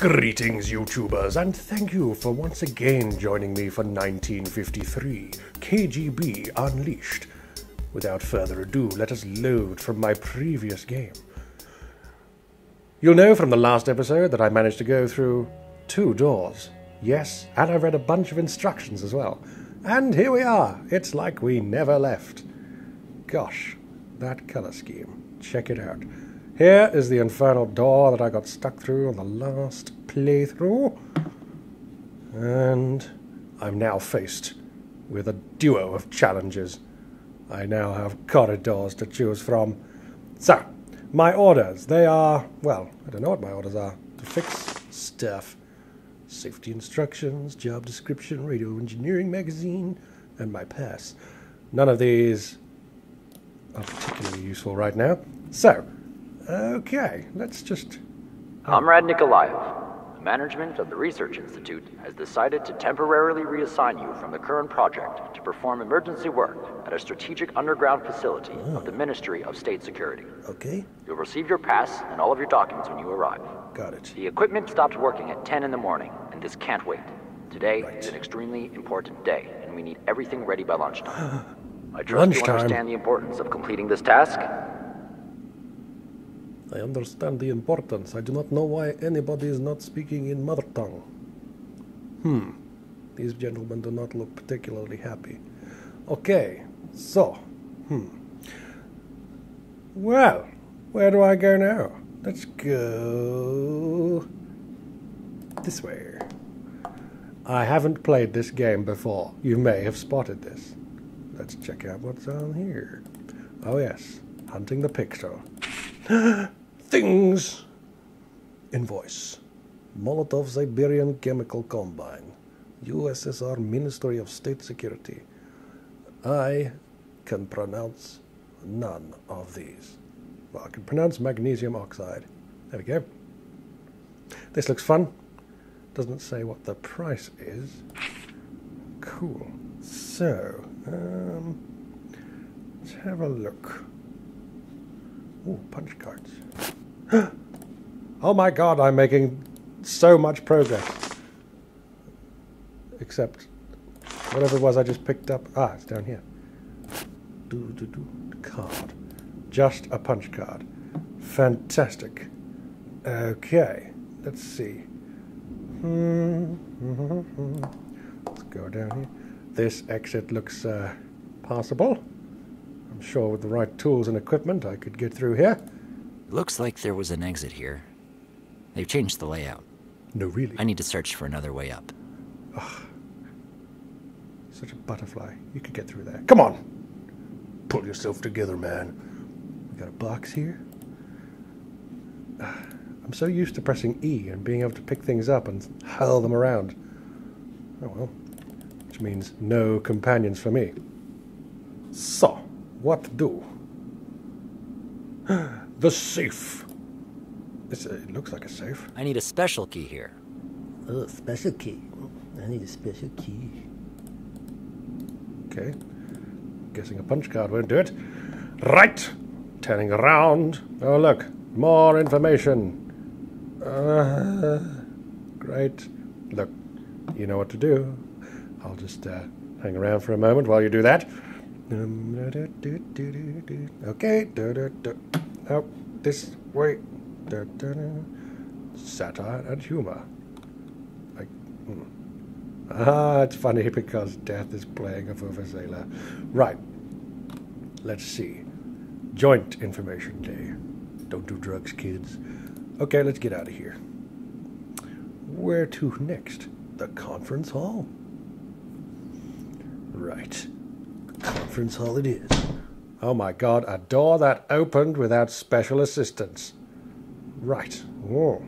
Greetings, YouTubers, and thank you for once again joining me for 1953 KGB Unleashed. Without further ado, let us load from my previous game. You'll know from the last episode that I managed to go through two doors. Yes, and I read a bunch of instructions as well. And here we are. It's like we never left. Gosh, that color scheme. Check it out. Here is the infernal door that I got stuck through on the last playthrough. And I'm now faced with a duo of challenges. I now have corridors to choose from. So, my orders, they are, well, I don't know what my orders are. To fix stuff. Safety instructions, job description, radio engineering magazine, and my pass. None of these are particularly useful right now. So, okay, let's just. Uh, Comrade Nikolaev, the management of the Research Institute has decided to temporarily reassign you from the current project to perform emergency work at a strategic underground facility of oh. the Ministry of State Security. Okay, You'll receive your pass and all of your documents when you arrive. got it. The equipment stopped working at 10 in the morning, and this can't wait. Today Right. is an extremely important day, and we need everything ready by lunchtime. I trust you understand the importance of completing this task. I understand the importance. I do not know why anybody is not speaking in mother tongue. Hmm. These gentlemen do not look particularly happy. Okay, so, hmm. Well, where do I go now? Let's go this way. I haven't played this game before. You may have spotted this. Let's check out what's on here. Oh, yes, hunting the pixel. Things. Invoice. Molotov Siberian Chemical Combine. USSR Ministry of State Security. I can pronounce none of these. Well, I can pronounce magnesium oxide. There we go. This looks fun. Doesn't say what the price is. Cool. So, um, let's have a look. Ooh, punch cards. oh my god, I'm making so much progress. Except whatever it was I just picked up. Ah, it's down here. Do, do, do. Card. Just a punch card. Fantastic. Okay, let's see. Hmm. Let's go down here. This exit looks uh, passable. I'm sure with the right tools and equipment I could get through here. Looks like there was an exit here. They've changed the layout. No, really. I need to search for another way up. Such a butterfly. You could get through there. Come on! Pull yourself together, man. We got a box here. I'm so used to pressing E and being able to pick things up and hurl them around. Oh well. Which means no companions for me. So, what do? the safe. It's, it looks like a safe. I need a special key here. Oh, special key. I need a special key. Okay. Guessing a punch card won't do it. Right. Turning around. Oh, look. More information. Uh, great. Look, you know what to do. I'll just uh, hang around for a moment while you do that. Okay. Oh, this way. Satire and humor. Hmm. Ah, it's funny because death is playing a Vuvuzela. Right. Let's see. Joint Information Day. Don't do drugs, kids. Okay, let's get out of here. Where to next? The conference hall? Right. Conference hall it is. Oh my god, a door that opened without special assistance. Right. Whoa.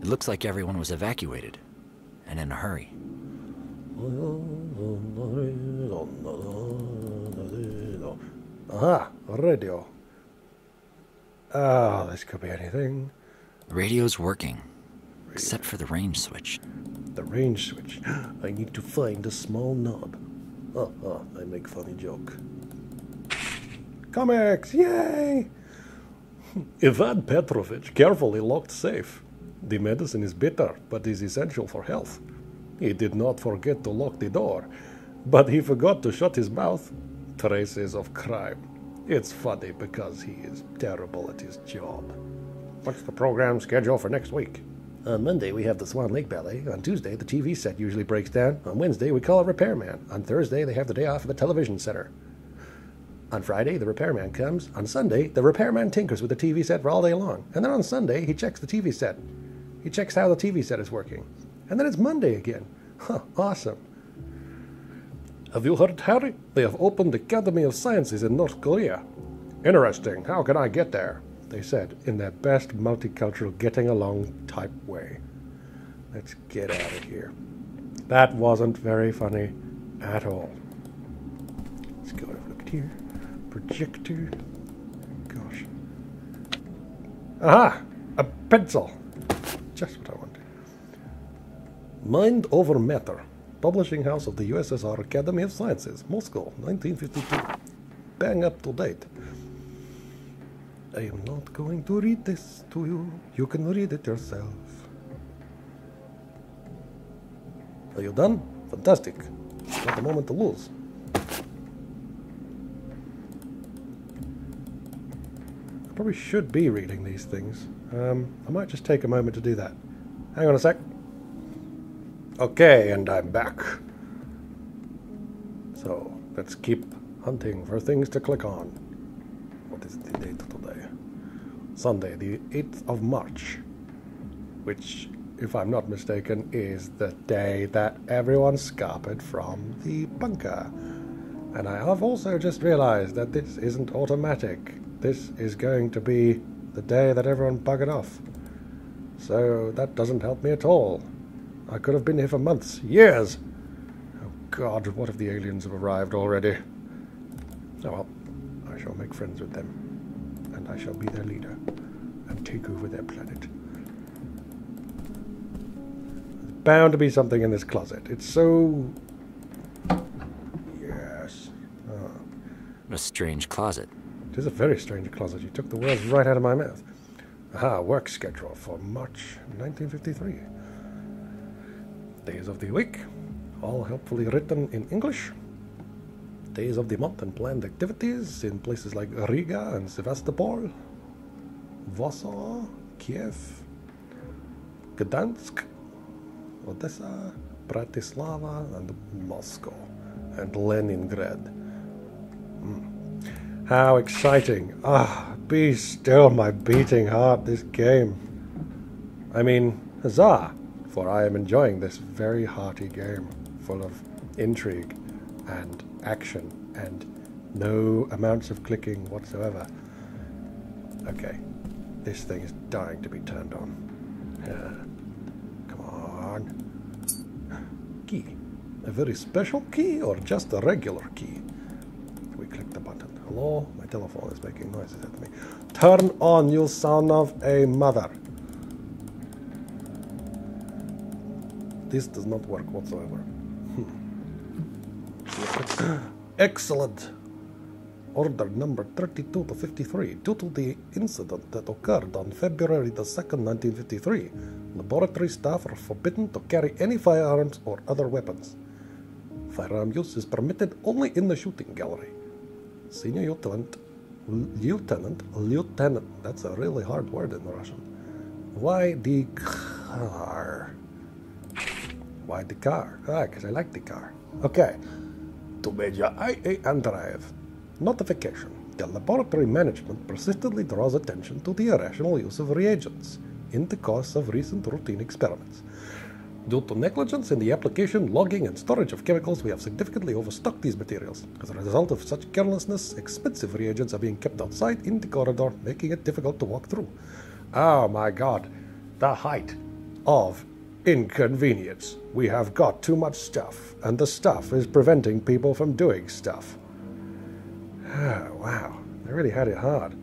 It looks like everyone was evacuated. And in a hurry. Aha, radio. Ah, this could be anything. The radio's working. Except for the range switch. The range switch. I need to find a small knob. Oh, oh, I make funny joke. Comics, yay! Ivan Petrovich carefully locked safe. The medicine is bitter, but is essential for health. He did not forget to lock the door, but he forgot to shut his mouth. Traces of crime. It's funny because he is terrible at his job. What's the program schedule for next week? On Monday, we have the Swan Lake Ballet. On Tuesday, the TV set usually breaks down. On Wednesday, we call a repairman. On Thursday, they have the day off at the television center. On Friday, the repairman comes. On Sunday, the repairman tinkers with the TV set for all day long. And then on Sunday, he checks the TV set. He checks how the TV set is working. And then it's Monday again. Huh, awesome. Have you heard, Harry? They have opened the Academy of Sciences in North Korea. Interesting. How can I get there? They said in their best multicultural getting along type way. Let's get out of here. That wasn't very funny at all. Let's go have a look at here. Projector. Gosh. Aha! A pencil. Just what I wanted. Mind over Matter. Publishing House of the USSR Academy of Sciences, Moscow, 1952. Bang up to date. I am not going to read this to you. You can read it yourself. Are you done? Fantastic. Not a moment to lose. I probably should be reading these things. Um, I might just take a moment to do that. Hang on a sec. Okay, and I'm back. So let's keep hunting for things to click on. What is the date today? Sunday, the 8th of March, which, if I'm not mistaken, is the day that everyone scarpered from the bunker. And I have also just realized that this isn't automatic. This is going to be the day that everyone buggered off. So that doesn't help me at all. I could have been here for months, years. Oh God, what if the aliens have arrived already? Oh well, I shall make friends with them, and I shall be their leader, and take over their planet. There's bound to be something in this closet. It's so. Yes. Ah. A strange closet. It is a very strange closet. You took the words right out of my mouth. Aha, work schedule for March 1953. Days of the week, all helpfully written in English. Days of the month and planned activities in places like Riga and Sevastopol, Warsaw, Kiev, Gdansk, Odessa, Bratislava, and Moscow, and Leningrad. Hmm. How exciting! Ah, be still, my beating heart, this game. I mean, huzzah! For I am enjoying this very hearty game, full of intrigue and action and no amounts of clicking whatsoever. Okay, this thing is dying to be turned on. Yeah. Come on. Key. A very special key or just a regular key? We click the button. Hello? My telephone is making noises at me. Turn on, you son of a mother. This does not work whatsoever. Hmm. Excellent. Order number 32 to 53. Due to the incident that occurred on February the 2nd, 1953, laboratory staff are forbidden to carry any firearms or other weapons. Firearm use is permitted only in the shooting gallery. Senior Lieutenant, Lieutenant, Lieutenant, that's a really hard word in Russian. Why the car? Why the car? Ah, because I like the car. Okay. To Major I.A. Andreev. Notification. The laboratory management persistently draws attention to the irrational use of reagents in the course of recent routine experiments. Due to negligence in the application, logging, and storage of chemicals, we have significantly overstocked these materials. As a result of such carelessness, expensive reagents are being kept outside in the corridor, making it difficult to walk through. Oh my god, the height of inconvenience. We have got too much stuff, and the stuff is preventing people from doing stuff. Oh, wow, they really had it hard.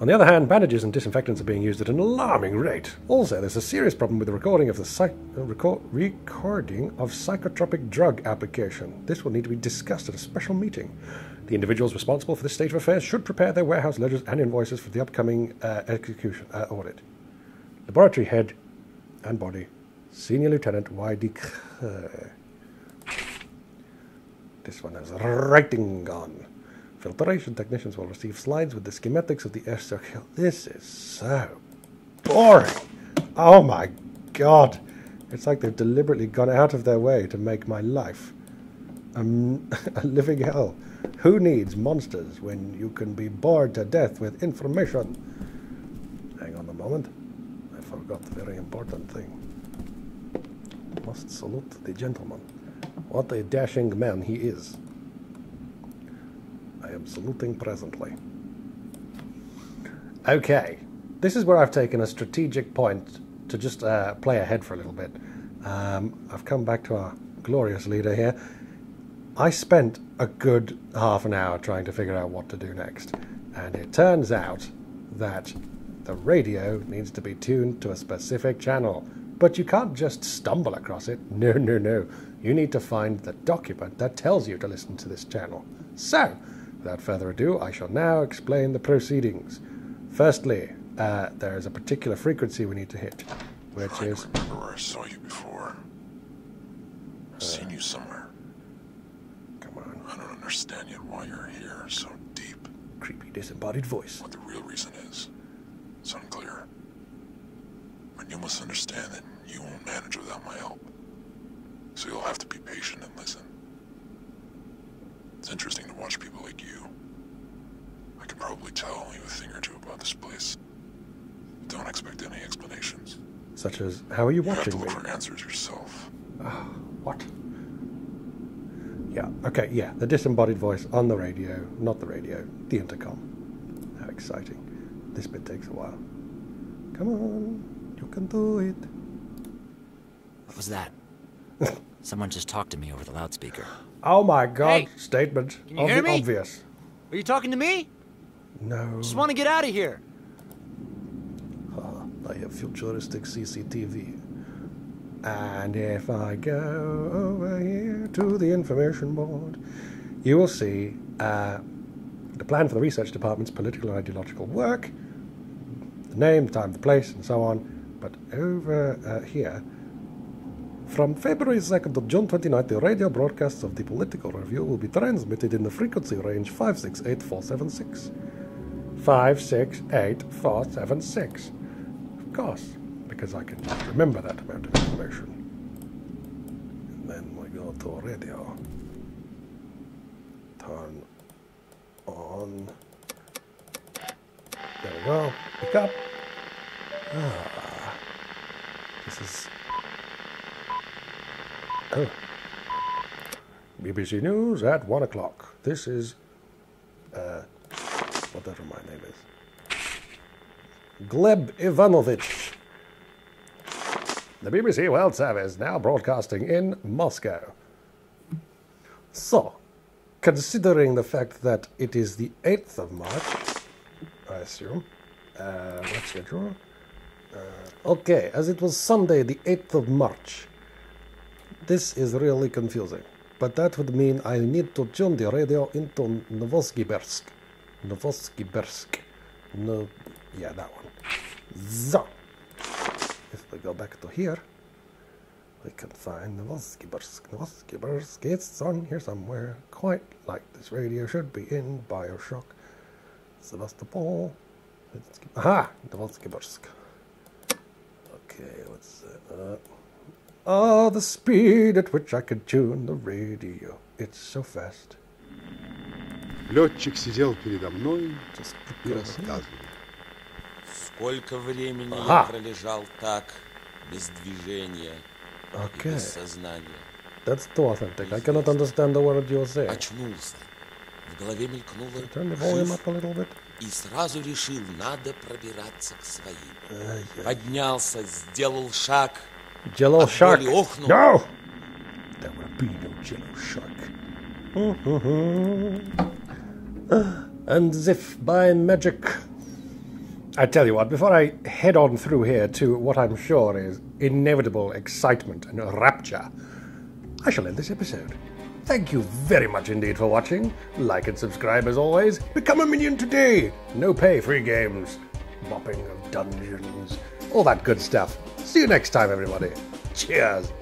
On the other hand, bandages and disinfectants are being used at an alarming rate. Also, there's a serious problem with the recording of the psych- uh, record- recording of psychotropic drug application. This will need to be discussed at a special meeting. The individuals responsible for this state of affairs should prepare their warehouse ledgers and invoices for the upcoming uh, execution uh, audit. Laboratory head and body, Senior Lieutenant Y.D. This one has writing on. Filtration technicians will receive slides with the schematics of the air circle. This is so boring. Oh my god. It's like they've deliberately gone out of their way to make my life a, living hell. Who needs monsters when you can be bored to death with information? Hang on a moment. Forgot the very important thing. Must salute the gentleman. What a dashing man he is. I am saluting presently. Okay, this is where I've taken a strategic point to just uh, play ahead for a little bit. Um, I've come back to our glorious leader here. I spent a good half an hour trying to figure out what to do next, and it turns out that the radio needs to be tuned to a specific channel. But you can't just stumble across it. No, no, no. You need to find the document that tells you to listen to this channel. So, without further ado, I shall now explain the proceedings. Firstly, uh, there is a particular frequency we need to hit, which Trying is. to remember where I saw you before. I've seen you somewhere. Come on, I don't understand yet why you're here so deep. creepy disembodied voice. What the real reason is. It's unclear. But you must understand that you won't manage without my help. So you'll have to be patient and listen. It's interesting to watch people like you. I can probably tell you a thing or two about this place. Don't expect any explanations. Such as, how are you You have to watching me? look for answers yourself. Ah, what? Yeah, okay, yeah, the disembodied voice on the radio, not the radio, the intercom. How exciting. This bit takes a while. Come on, you can do it. What was that? Someone just talked to me over the loudspeaker. Oh my god, Hey, statement can you of hear the me? obvious. Are you talking to me? No, Just want to get out of here. I have futuristic CCTV. And if I go over here to the information board, you will see uh, the plan for the research department's political and ideological work, the name, time, the place, and so on. But over uh, here, from February 2nd to June 29th, the radio broadcasts of the Political Review will be transmitted in the frequency range 568476. 568476. Of course, because I can remember that amount of information. And then we go to radio. Turn on. There we go. Pick up. Ah. This is. Oh. BBC News at one o'clock. This is. Uh, whatever my name is. Gleb Ivanovich. The BBC World Service now broadcasting in Moscow. So, considering the fact that it is the 8th of March, I assume, uh, what's your draw? Uh, okay, as it was Sunday, the 8th of March, this is really confusing. But that would mean I need to tune the radio into Novosibirsk. Novosibirsk. No, yeah, that one. So, if we go back to here, we can find Novosibirsk. Novosibirsk, it's on here somewhere, quite like this radio should be in Bioshock. Sevastopol. Aha! Novosibirsk. Okay, let's. Uh, Ah, the speed at which I could tune the radio. It's so fast. Летчик сидел передо мной Just и рассказывал. Сколько времени Ага. я пролежал так, без движения и Okay, без сознания. that's too authentic. I cannot understand the word you're saying. Очнулся. В голове мелькнуло Turn the volume «жив» up a little bit. и сразу решил, надо пробираться к своим. Поднялся, сделал шаг. Jello От shark. боли охнул. No! There will be no jello shark. and as if by magic. I tell you what, before I head on through here to what I'm sure is inevitable excitement and rapture, I shall end this episode. Thank you very much indeed for watching. Like and subscribe as always. Become a minion today. No pay, free games, mopping of dungeons, all that good stuff. See you next time, everybody. Cheers.